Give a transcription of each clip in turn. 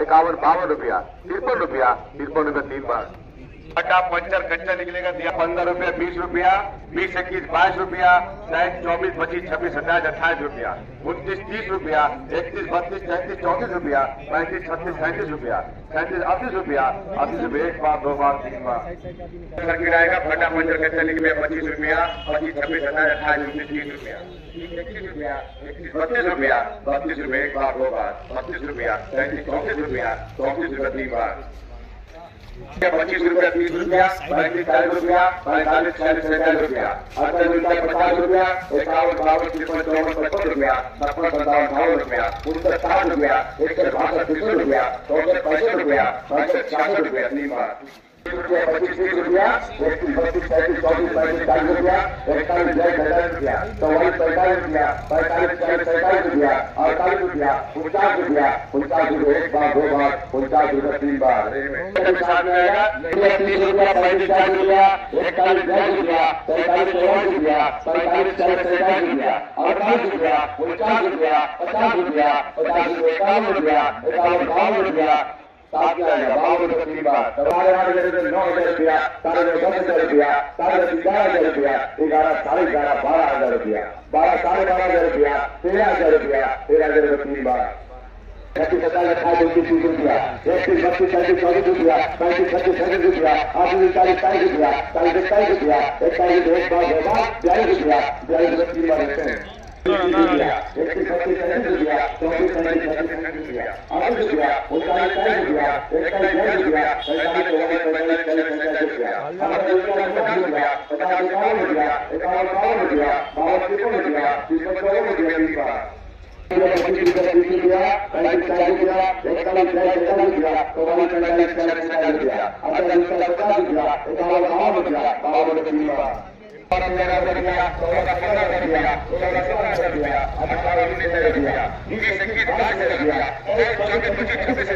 इक्यावन बावन रुपया तिरपन रुपया तिरपन रुपया तीन बार फटा पंचर कच्चा निकलेगा, दिया पंद्रह रुपया, बीस रुपया, बीस, इक्कीस, बाईस रुपया तेईस चौबीस, पच्चीस, छब्बीस, सत्ताईस, अट्ठाईस रुपया, उनतीस, तीस रुपया, इकतीस, बत्तीस, तैंतीस, चौंतीस रुपया, पैंतीस, छत्तीस, सैंतीस रुपया, सैंतीस, अड़तीस रुपया अड़तीस रुपया, एक बार, दो बार, तीन बार। सर गिराएगा फटा पंचर कच्चा निकलेगा, पच्चीस रुपया, पच्चीस, छब्बीस, सत्ताईस, अट्ठाईस, उनतीस, तीस रुपया। बत्तीस रुपया बत्तीस रुपया, एक बार, दो बार बत्तीस रुपया चौंतीस रुपया चौंतीस रुपया, तीन बार। पच्चीस रुपया, तीस रुपया, पैंतीस, चालीस रुपया, पैंतालीस छियालीस सैंतालीस रुपया। अड़तीस रुपया, पचास रुपया, इक्यावन, बावन, तिरपन, चौवन पचपन रुपया, छप्पन, सत्तावन, बावन रुपया, उनसठ, साठ रुपया इकसठ बासठ, तिरसठ रुपया, चौसठ, पैंसठ रुपया, पैंसठ, छियासठ रुपया, तीन बार। रुपया, पच्चीस रुपया पैंतालीस रुपया पैंतालीस रुपया पैंतालीस रुपया पैंतालीस रुपया, अड़तालीस रुपया, उनचास रुपया, पचास रुपया पचास रुपया, इक्यावन रुपया इक्यावन रुपया सात जाएगा बावन रुपये तीन बार साढ़े आठ हज़ार नौ हज़ार रुपया साढ़े नौ दस हज़ार रुपया साढ़े दस ग्यारह हज़ार रुपया ग्यारह साढ़े ग्यारह बारह हज़ार रुपया बारह साढ़े बारह हज़ार रुपया तेरह हज़ार रुपया तेरह हज़ार रुपये तीन बार छत्तीस सत्ताईस अट्ठाईस उनतीस तीस रुपया इकतीस बत्तीस तैंतीस चौबीस रुपया पैंतीस छत्तीस छत्तीस रुपया अड़तीस चालीस चालीस रुपया चालीस इकतालीस रुपया इकतालीस एक बार दो बार बयालीस रुपया बयालीस रुपये तीन बार रहते हैं इकतीस बत्तीस तैंतीस रुपया चौबीस पैंतीस छत्तीस सैंतीस रुपया अड़तीस रुपया उनतालीस चालीस रुपया इकतालीस बयालीस रुपया पैंतालीस चौवालीस पैंतालीस चालीस पैंतालीस रुपया अड़तालीस पचास रुपया इक्यावन रुपया इक्यावन बावन रुपया बावन तिरपन रुपया तिरपन चौवन रुपया तीन बार पच्चीस रुपया तीस रुपया पैंतीस चालीस रुपया इकतालीस चालीस पैंतालीस रुपया चौवालीस पैंतालीस चालीस पैंतालीस रुपया अड़तालीस पचास रुपया इक्यावन बावन रुपया बावन रुपया तीन बार बारह तेरह हज़ार रुपया चौदह पंद्रह हज़ार रुपया चौदह सोलह हज़ार रुपया अठारह उन्नीस हज़ार रुपया बीस इक्कीस बाईस हज़ार रुपया चौबीस पच्चीस छब्बीस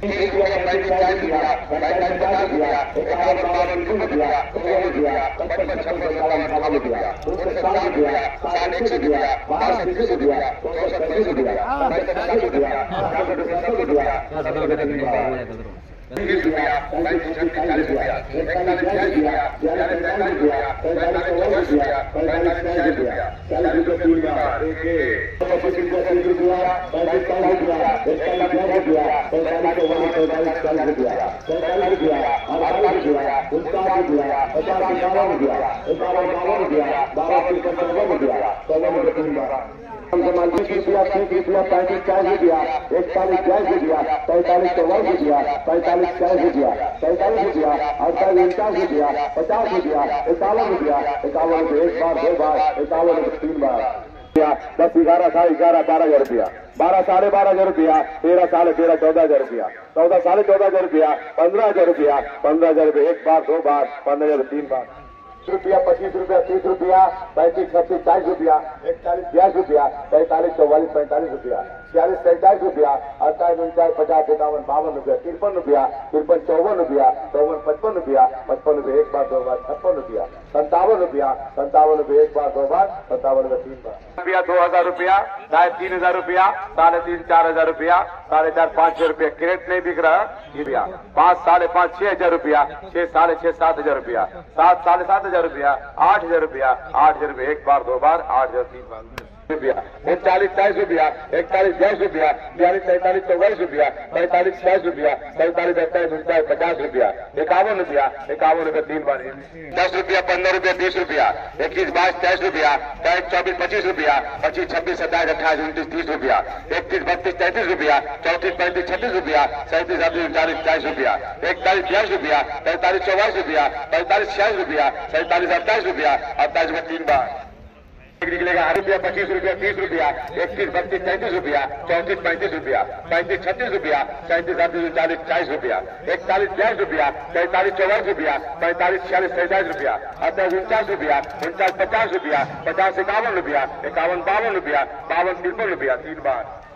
तीस पैंतीस पैंतीस पैंतीस एक एक रुपया पैंतीस चालीस रुपया पैंतालीस पचास रुपया इक्यावन बावन तीन रुपया चौवन रुपया पचपन छप्पन सत्तावन अठावन रुपया उनसठ साठ रुपया साठ एक रुपया बासठ तीस रुपया चौसठ पैंतीस रुपया पैंसठ चालीस सत्तर रुपया सत्तर रुपया सत्तर बार तीस रुपया पैंतीस चालीस रुपया इकतालीस चालीस रुपया बयालीस पैंतालीस रुपया पैंतालीस चौवालीस रुपया पैंतालीस चालीस रुपया चालीस रुपया तीन बार पच्चीस रुपया तीस रुपया पैंतीस चालीस रुपया इकतालीस चालीस रुपया पैंतालीस चौवालीस पैंतालीस चालीस रुपया पैंतालीस रुपया अड़तालीस रुपया उनचास रुपया पचास इक्यावन रुपया इक्यावन बावन रुपया बारह तिरपन चौवन रुपया चौवन रुपया तीन बार बीस रुपया तीस रुपया पैंतीस चालीस रुपया इकतालीस चालीस रुपया पैंतालीस चौवालीस रुपया पैंतालीस चालीस रुपया पैंतालीस रुपया अड़तालीस उनचास रुपया पचास रुपया इक्यावन रुपया इक्यावन रुपया एक बार दो बार इक्यावन रुपया तीन बार दस, ग्यारह साढ़े ग्यारह, बारह हज़ार रुपया। बारह साढ़े बारह हज़ार रुपया, तेरह साढ़े तेरह, चौदह हज़ार रुपया। चौदह साढ़े चौदह हज़ार रुपया, पंद्रह हज़ार रुपया। पंद्रह हज़ार रुपया एक बार, दो बार, पंद्रह हज़ार तीन बार। रुपया, पच्चीस रुपया, तीस रुपया, पैंतीस, छत्तीस, चालीस रुपया चालीस बयास रुपया, पैंतालीस, चौवालीस, पैंतालीस रुपया। छियालीस सैंतालीस रुपया, अड़तालीस उनचालीस पचास इक्यावन बावन रुपया, तिरपन रुपया, तिरपन चौवन रुपया, चौवन पचपन रुपया पचपन रुपया एक बार, दो बार, छप्पन रुपया संतावन रुपया संतावन रुपया एक बार, दो बार संतावन रुपया तीन बार। रुपया दो हज़ार रुपया, साढ़े तीन हज़ार रुपया, साढ़े तीन चार हज़ार रुपया, साढ़े चार पाँच हज़ार रुपया, क्रेडिट नहीं बिक रहा, ये भैया पाँच, साढ़े पाँच, छह हज़ार रुपया, छह, साढ़े छह, सात हज़ार रुपया। सात, साढ़े सात हज़ार रुपया, आठ हज़ार रुपया, आठ हज़ार रुपया, एक बार, दो बार, आठ हज़ार, तीन बार। रुपया उनचालीस चालीस रुपया इकतालीस बयालीस रुपया, बयालीस, सैंतालीस, चौवालीस रुपया, पैंतालीस छियालीस रुपया पैंतालीस अट्ठाईस उनचालीस पचास रुपया, इक्यावन रुपया इक्यावन रुपया तीन बार। दस रुपया, पंद्रह रुपया, बीस रुपया, इक्कीस, बाईस, तेईस रुपया, तेईस, चौबीस, पच्चीस रुपया, पच्चीस, छब्बीस, सत्ताईस, अट्ठाईस, उनतीस, तीस रुपया, इकतीस, बत्तीस, तैंतीस रुपया, चौतीस, पैंतीस, छत्तीस रुपया, सैंतीस, अड़तीस, उनचालीस, चालीस रुपया, इकतालीस, बयालीस रुपया, पैंतालीस, चौवालीस रुपया, पैंतालीस, छियालीस रुपया, सैंतालीस, अट्ठाईस रुपया, अट्ठाईस में तीन बार। निकलेगा आठ रुपया पच्चीस रुपया, तीस रुपया इकतीस बत्तीस, तैंतीस रुपया, चौंतीस, पैंतीस रुपया, पैंतीस, छत्तीस रुपया, सैंतीस, अड़तीस, उनचालीस, चालीस रुपया, इकतालीस, बयालीस रुपया पैंतालीस चौवालीस रुपया, पैंतालीस, छियालीस, सैंतालीस रुपया, अट्ठाईस, उनचास रुपया, उनचास, पचास रुपया, पचास, इक्यावन रुपया, इक्यावन, बावन रुपया, बावन, तिरपन रुपया, तीन बार।